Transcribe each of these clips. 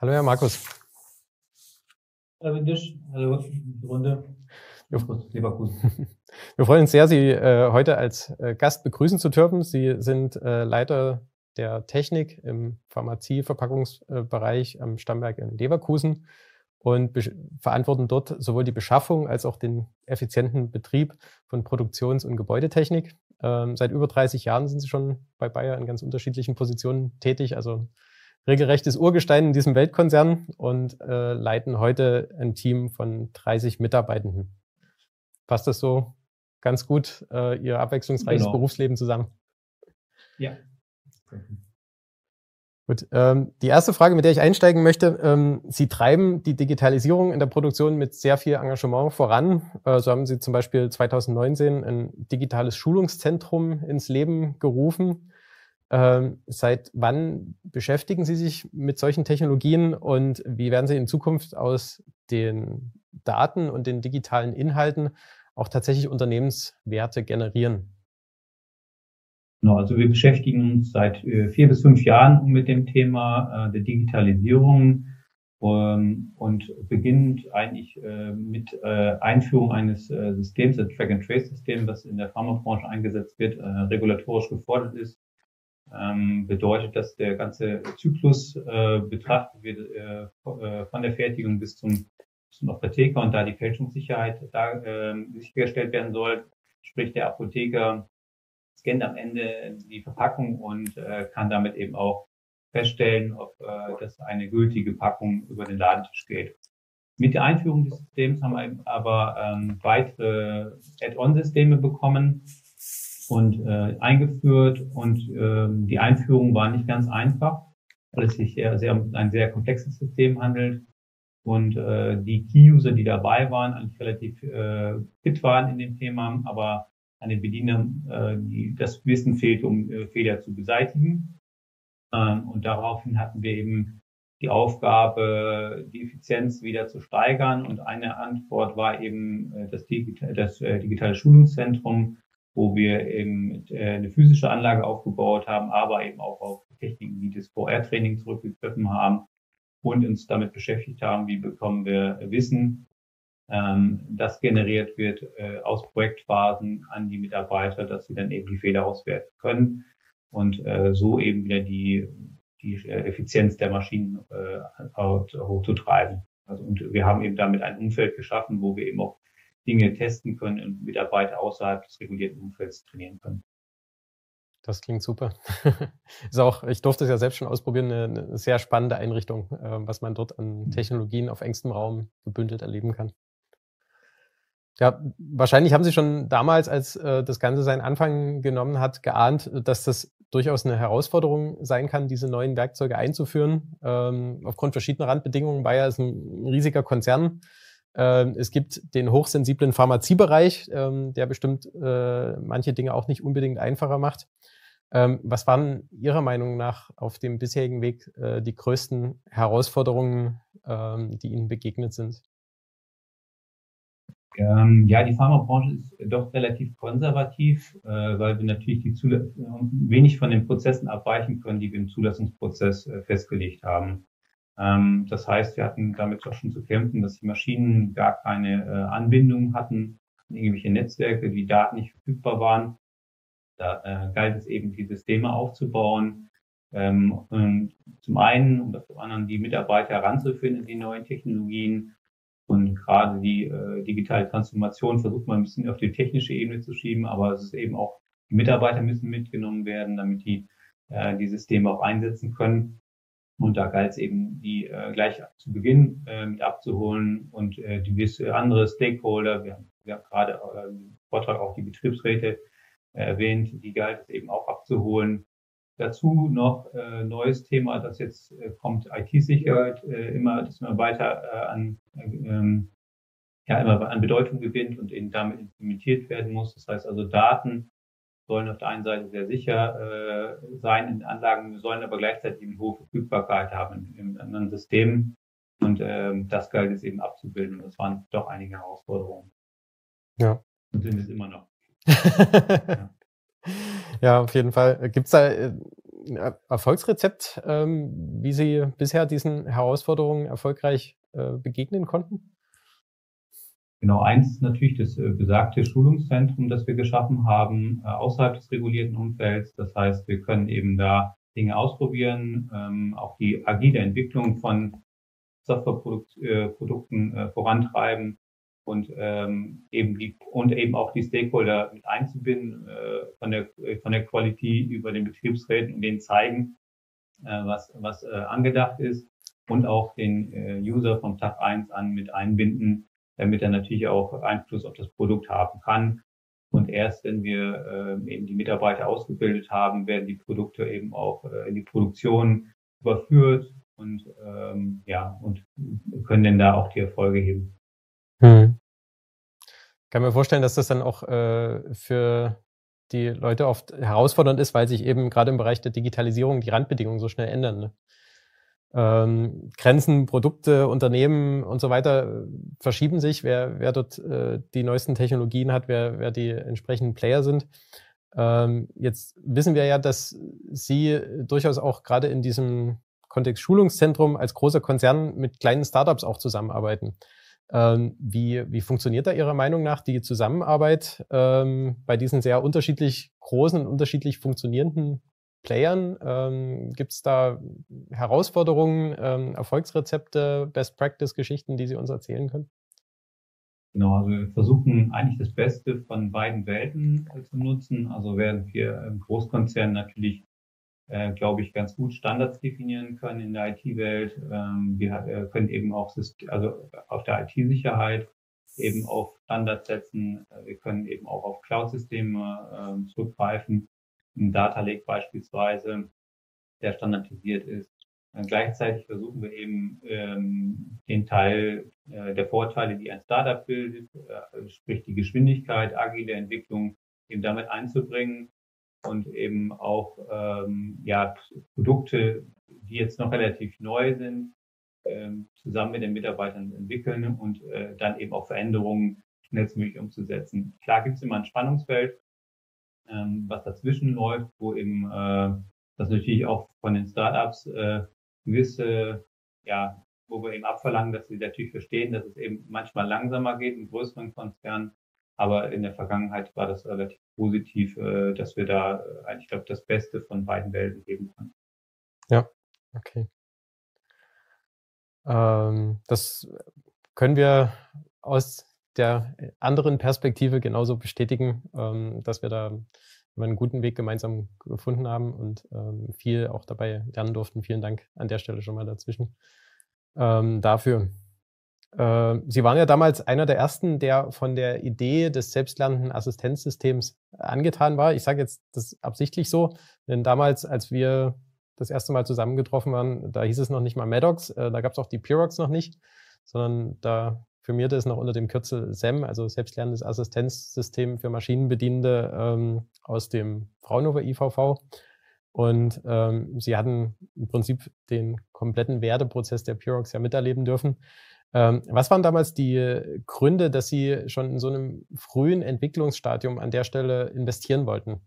Hallo, Herr Markus. Hallo, Windisch. Hallo, Runde. Leverkusen. Wir freuen uns sehr, Sie äh, heute als äh, Gast begrüßen zu dürfen. Sie sind äh, Leiter der Technik im Pharmazie-Verpackungsbereich am Stammwerk in Leverkusen und verantworten dort sowohl die Beschaffung als auch den effizienten Betrieb von Produktions- und Gebäudetechnik. Ähm, seit über 30 Jahren sind Sie schon bei Bayer in ganz unterschiedlichen Positionen tätig, also regelrechtes Urgestein in diesem Weltkonzern und äh, leiten heute ein Team von 30 Mitarbeitenden. Passt das so ganz gut, äh, Ihr abwechslungsreiches genau. Berufsleben zusammen? Ja. Gut, ähm, die erste Frage, mit der ich einsteigen möchte, ähm, Sie treiben die Digitalisierung in der Produktion mit sehr viel Engagement voran. Äh, so haben Sie zum Beispiel 2019 ein digitales Schulungszentrum ins Leben gerufen. Ähm, seit wann beschäftigen Sie sich mit solchen Technologien und wie werden Sie in Zukunft aus den Daten und den digitalen Inhalten auch tatsächlich Unternehmenswerte generieren? Genau, also wir beschäftigen uns seit äh, vier bis fünf Jahren mit dem Thema äh, der Digitalisierung ähm, und beginnend eigentlich äh, mit Einführung eines Systems, das Track-and-Trace-System, das in der Pharmabranche eingesetzt wird, regulatorisch gefordert ist. Ähm, bedeutet, dass der ganze Zyklus betrachtet wird von der Fertigung bis zum, zum Apotheker und da die Fälschungssicherheit da ähm, sichergestellt werden soll, sprich der Apotheker scannt am Ende die Verpackung und äh, kann damit eben auch feststellen, ob äh, das eine gültige Packung über den Ladentisch geht. Mit der Einführung des Systems haben wir aber ähm, weitere Add-on-Systeme bekommen und äh, eingeführt und ähm, die Einführung war nicht ganz einfach, weil es sich sehr, sehr um ein sehr komplexes System handelt und äh, die Key-User, die dabei waren, eigentlich relativ äh, fit waren in dem Thema, aber an den Bedienern äh, die, das Wissen fehlt, um äh, Fehler zu beseitigen. Ähm, und daraufhin hatten wir eben die Aufgabe, die Effizienz wieder zu steigern. Und eine Antwort war eben äh, das, Digital, das äh, digitale Schulungszentrum, wo wir eben äh, eine physische Anlage aufgebaut haben, aber eben auch auf Techniken wie das VR-Training zurückgegriffen haben und uns damit beschäftigt haben, wie bekommen wir Wissen ähm, das generiert wird äh, aus Projektphasen an die Mitarbeiter, dass sie dann eben die Fehler auswerten können und äh, so eben wieder die, die Effizienz der Maschinen hochzutreiben. Also, und wir haben eben damit ein Umfeld geschaffen, wo wir eben auch Dinge testen können und Mitarbeiter außerhalb des regulierten Umfelds trainieren können. Das klingt super. ist auch, ich durfte es ja selbst schon ausprobieren, eine, eine sehr spannende Einrichtung, äh, was man dort an mhm. Technologien auf engstem Raum gebündelt erleben kann. Ja, wahrscheinlich haben Sie schon damals, als äh, das Ganze seinen Anfang genommen hat, geahnt, dass das durchaus eine Herausforderung sein kann, diese neuen Werkzeuge einzuführen. Ähm, aufgrund verschiedener Randbedingungen. Bayer ist ein riesiger Konzern. Ähm, es gibt den hochsensiblen Pharmaziebereich, ähm, der bestimmt äh, manche Dinge auch nicht unbedingt einfacher macht. Ähm, was waren Ihrer Meinung nach auf dem bisherigen Weg äh, die größten Herausforderungen, die Ihnen begegnet sind? Ja, die Pharmabranche ist doch relativ konservativ, äh, weil wir natürlich die wenig von den Prozessen abweichen können, die wir im Zulassungsprozess festgelegt haben. Ähm, das heißt, wir hatten damit auch schon zu kämpfen, dass die Maschinen gar keine äh, Anbindung hatten, irgendwelche Netzwerke, die Daten nicht verfügbar waren. Da äh, galt es eben, die Systeme aufzubauen, ähm, zum einen und zum anderen die Mitarbeiter heranzuführen in die neuen Technologien, und gerade die äh, digitale Transformation versucht man ein bisschen auf die technische Ebene zu schieben, aber es ist eben auch, die Mitarbeiter müssen mitgenommen werden, damit die äh, die Systeme auch einsetzen können. Und da galt es eben, die äh, gleich zu Beginn äh, mit abzuholen und äh, gewisse andere Stakeholder, wir haben, wir haben gerade äh, im Vortrag auch die Betriebsräte äh, erwähnt, die galt es eben auch abzuholen Dazu noch äh, neues Thema, das jetzt äh, kommt, IT-Sicherheit, äh, immer, das immer weiter äh, an, ähm, ja, immer an Bedeutung gewinnt und eben damit implementiert werden muss. Das heißt also, Daten sollen auf der einen Seite sehr sicher äh, sein in Anlagen, sollen aber gleichzeitig eine hohe Verfügbarkeit haben in, in anderen Systemen. Und ähm, das galt es eben abzubilden. Und das waren doch einige Herausforderungen. Ja. Und sind es immer noch. ja. Ja, auf jeden Fall. Gibt es da äh, Erfolgsrezept, ähm, wie Sie bisher diesen Herausforderungen erfolgreich äh, begegnen konnten? Genau, eins natürlich das äh, besagte Schulungszentrum, das wir geschaffen haben, äh, außerhalb des regulierten Umfelds. Das heißt, wir können eben da Dinge ausprobieren, ähm, auch die agile Entwicklung von Softwareprodukten äh, vorantreiben und ähm, eben die und eben auch die Stakeholder mit einzubinden, von der von der Quality über den Betriebsräten und denen zeigen, was was angedacht ist und auch den User vom Tag eins an mit einbinden, damit er natürlich auch Einfluss auf das Produkt haben kann. Und erst wenn wir äh, eben die Mitarbeiter ausgebildet haben, werden die Produkte eben auch äh, in die Produktion überführt und ähm, ja und können dann da auch die Erfolge heben. Hm. Ich kann mir vorstellen, dass das dann auch äh, für die Leute oft herausfordernd ist, weil sich eben gerade im Bereich der Digitalisierung die Randbedingungen so schnell ändern. Ne? Ähm, Grenzen, Produkte, Unternehmen und so weiter äh, verschieben sich, wer, wer dort äh, die neuesten Technologien hat, wer, wer die entsprechenden Player sind. Ähm, jetzt wissen wir ja, dass Sie durchaus auch gerade in diesem Kontext Schulungszentrum als großer Konzern mit kleinen Startups auch zusammenarbeiten. Ähm, wie, wie funktioniert da Ihrer Meinung nach die Zusammenarbeit ähm, bei diesen sehr unterschiedlich großen und unterschiedlich funktionierenden Playern? Ähm, Gibt es da Herausforderungen, ähm, Erfolgsrezepte, Best-Practice-Geschichten, die Sie uns erzählen können? Genau, also wir versuchen eigentlich das Beste von beiden Welten äh, zu nutzen. Also während wir im Großkonzern natürlich, äh, glaube ich, ganz gut Standards definieren können in der IT-Welt. Ähm, wir äh, können eben auch, also auf der IT-Sicherheit eben auf Standards setzen. Wir können eben auch auf Cloud-Systeme äh, zurückgreifen ein Data Lake beispielsweise, der standardisiert ist. Gleichzeitig versuchen wir eben ähm, den Teil äh, der Vorteile, die ein Startup bildet, äh, sprich die Geschwindigkeit, agile Entwicklung, eben damit einzubringen und eben auch ähm, ja, Produkte, die jetzt noch relativ neu sind, ähm, zusammen mit den Mitarbeitern entwickeln und äh, dann eben auch Veränderungen schnellstmöglich umzusetzen. Klar gibt es immer ein Spannungsfeld, ähm, was dazwischen läuft, wo eben äh, das natürlich auch von den Startups äh, gewisse, ja, wo wir eben abverlangen, dass sie natürlich verstehen, dass es eben manchmal langsamer geht in größeren Konzernen. Aber in der Vergangenheit war das relativ positiv, äh, dass wir da, äh, ich glaube, das Beste von beiden Welten geben können. Ja, okay. Ähm, das können wir aus der anderen Perspektive genauso bestätigen, ähm, dass wir da einen guten Weg gemeinsam gefunden haben und ähm, viel auch dabei lernen durften. Vielen Dank an der Stelle schon mal dazwischen ähm, dafür. Äh, Sie waren ja damals einer der ersten, der von der Idee des selbstlernenden Assistenzsystems angetan war. Ich sage jetzt das absichtlich so, denn damals, als wir das erste Mal zusammengetroffen waren, da hieß es noch nicht mal Maddox, äh, da gab es auch die Pirox noch nicht, sondern da firmierte es noch unter dem Kürzel SEM, also selbstlernendes Assistenzsystem für Maschinenbedienende ähm, aus dem Fraunhofer IVV. Und ähm, sie hatten im Prinzip den kompletten Werteprozess der Purox ja miterleben dürfen. Ähm, was waren damals die Gründe, dass Sie schon in so einem frühen Entwicklungsstadium an der Stelle investieren wollten?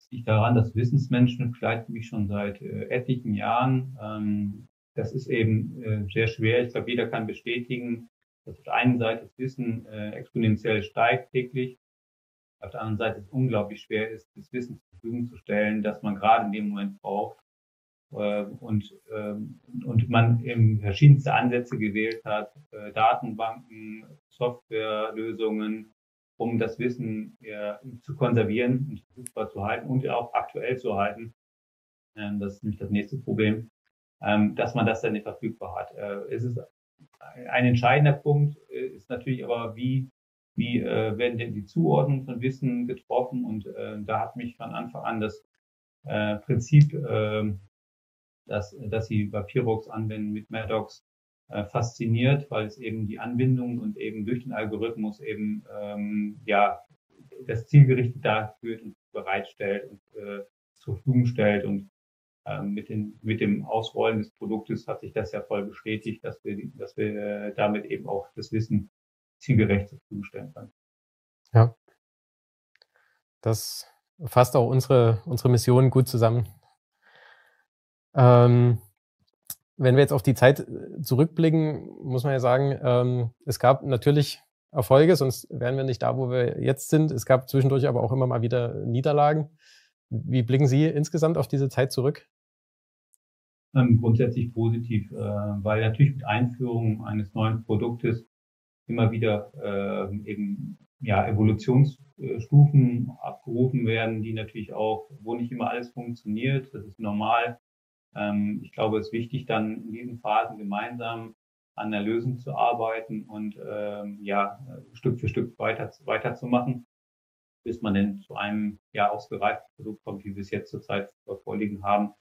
Es liegt daran, dass Wissensmenschen begleiten mich schon seit äh, etlichen Jahren. Ähm, das ist eben äh, sehr schwer. Ich glaube, jeder kann bestätigen, dass auf der einen Seite das Wissen äh, exponentiell steigt täglich, auf der anderen Seite es unglaublich schwer ist, das Wissen zur Verfügung zu stellen, das man gerade in dem Moment braucht. Äh, und, äh, und man eben verschiedenste Ansätze gewählt hat, äh, Datenbanken, Softwarelösungen, um das Wissen ja, zu konservieren und verfügbar zu halten und auch aktuell zu halten. Ähm, das ist nämlich das nächste Problem ähm, dass man das dann nicht verfügbar hat. Äh, es ist ein entscheidender Punkt, äh, ist natürlich aber, wie, wie äh, werden denn die Zuordnung von Wissen getroffen? Und äh, da hat mich von Anfang an das äh, Prinzip, äh, dass, dass sie bei Pirox anwenden mit Maddox, äh, fasziniert, weil es eben die Anbindung und eben durch den Algorithmus eben ähm, ja das zielgerichtet dafür und bereitstellt und äh, zur Verfügung stellt und mit, den, mit dem Ausrollen des Produktes hat sich das ja voll bestätigt, dass wir, dass wir äh, damit eben auch das Wissen zielgerecht zur Verfügung stellen können. Ja. Das fasst auch unsere, unsere Mission gut zusammen. Ähm, wenn wir jetzt auf die Zeit äh, zurückblicken, muss man ja sagen, ähm, es gab natürlich Erfolge, sonst wären wir nicht da, wo wir jetzt sind. Es gab zwischendurch aber auch immer mal wieder Niederlagen. Wie blicken Sie insgesamt auf diese Zeit zurück? Ähm, grundsätzlich positiv, äh, weil natürlich mit Einführung eines neuen Produktes immer wieder äh, eben ja, Evolutionsstufen abgerufen werden, die natürlich auch, wo nicht immer alles funktioniert, das ist normal. Ähm, ich glaube, es ist wichtig, dann in diesen Phasen gemeinsam an der Lösung zu arbeiten und ähm, ja, Stück für Stück weiter, weiterzumachen, bis man dann zu einem ja ausgereiften Produkt kommt, wie wir es jetzt zurzeit vorliegen haben.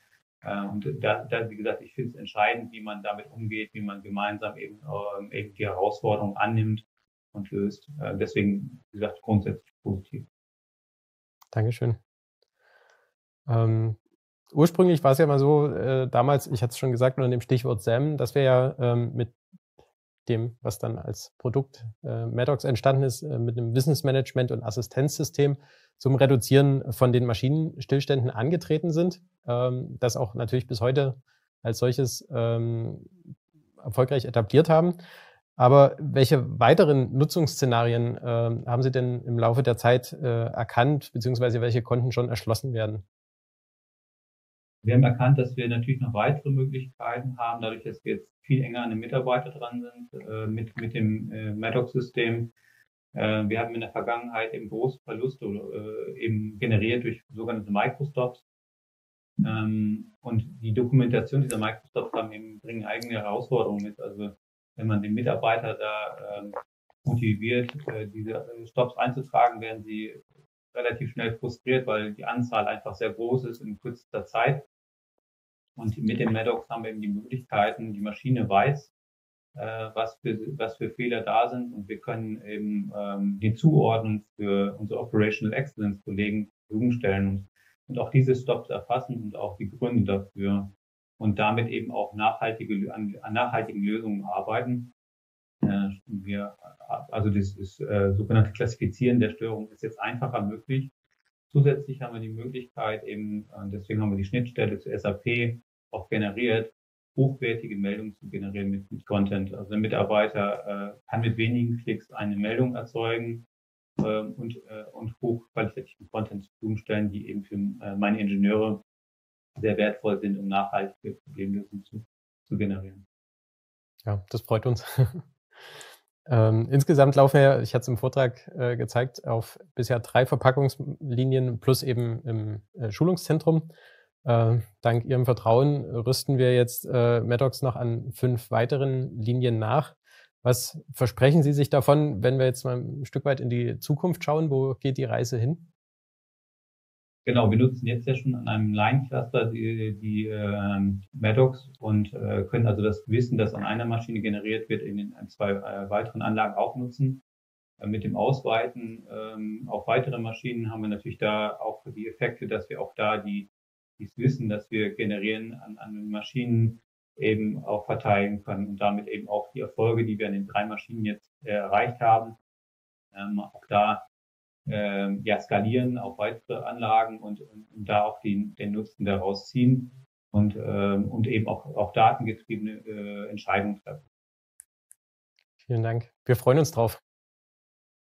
Äh, und da, da, wie gesagt, ich finde es entscheidend, wie man damit umgeht, wie man gemeinsam eben, ähm, eben die Herausforderung annimmt und löst. Äh, deswegen, wie gesagt, grundsätzlich positiv. Dankeschön. Ähm, ursprünglich war es ja mal so, äh, damals, ich hatte es schon gesagt, unter dem Stichwort SAM, dass wir ja ähm, mit dem, was dann als Produkt äh, Maddox entstanden ist, äh, mit einem Wissensmanagement und Assistenzsystem zum Reduzieren von den Maschinenstillständen angetreten sind, ähm, das auch natürlich bis heute als solches ähm, erfolgreich etabliert haben. Aber welche weiteren Nutzungsszenarien äh, haben Sie denn im Laufe der Zeit äh, erkannt, beziehungsweise welche konnten schon erschlossen werden? Wir haben erkannt, dass wir natürlich noch weitere Möglichkeiten haben, dadurch, dass wir jetzt viel enger an den Mitarbeiter dran sind, äh, mit, mit dem äh, Maddox-System. Äh, wir haben in der Vergangenheit eben große Verluste äh, eben generiert durch sogenannte Microstops. Ähm, und die Dokumentation dieser Microstops haben eben, bringen eigene Herausforderungen mit. Also wenn man den Mitarbeiter da äh, motiviert, äh, diese Stops einzutragen, werden sie relativ schnell frustriert, weil die Anzahl einfach sehr groß ist in kürzester Zeit. Und mit dem Maddox haben wir eben die Möglichkeiten, die Maschine weiß, äh, was, für, was für Fehler da sind und wir können eben ähm, die Zuordnung für unsere Operational Excellence Kollegen zur Verfügung stellen und, und auch diese Stops erfassen und auch die Gründe dafür und damit eben auch nachhaltige, an, an nachhaltigen Lösungen arbeiten. Äh, wir, also das ist, äh, sogenannte Klassifizieren der Störung ist jetzt einfacher möglich. Zusätzlich haben wir die Möglichkeit eben, äh, deswegen haben wir die Schnittstelle zu SAP auch generiert, hochwertige Meldungen zu generieren mit, mit Content. Also der Mitarbeiter äh, kann mit wenigen Klicks eine Meldung erzeugen äh, und, äh, und hochqualitativen Content zur Verfügung stellen, die eben für äh, meine Ingenieure sehr wertvoll sind, um nachhaltige Problemlösungen zu, zu generieren. Ja, das freut uns. ähm, insgesamt laufen wir, ich hatte es im Vortrag äh, gezeigt, auf bisher drei Verpackungslinien plus eben im äh, Schulungszentrum. Äh, dank Ihrem Vertrauen rüsten wir jetzt äh, Maddox noch an fünf weiteren Linien nach. Was versprechen Sie sich davon, wenn wir jetzt mal ein Stück weit in die Zukunft schauen? Wo geht die Reise hin? Genau, wir nutzen jetzt ja schon an einem Line-Cluster die, die äh, Maddox und äh, können also das Wissen, das an einer Maschine generiert wird, in den zwei äh, weiteren Anlagen auch nutzen. Äh, mit dem Ausweiten ähm, auf weitere Maschinen haben wir natürlich da auch die Effekte, dass wir auch da die dieses Wissen, das wir generieren an, an Maschinen, eben auch verteilen können und damit eben auch die Erfolge, die wir an den drei Maschinen jetzt äh, erreicht haben, ähm, auch da ähm, ja, skalieren auf weitere Anlagen und, und, und da auch den, den Nutzen daraus ziehen und, ähm, und eben auch, auch datengetriebene äh, Entscheidungen treffen. Vielen Dank. Wir freuen uns drauf.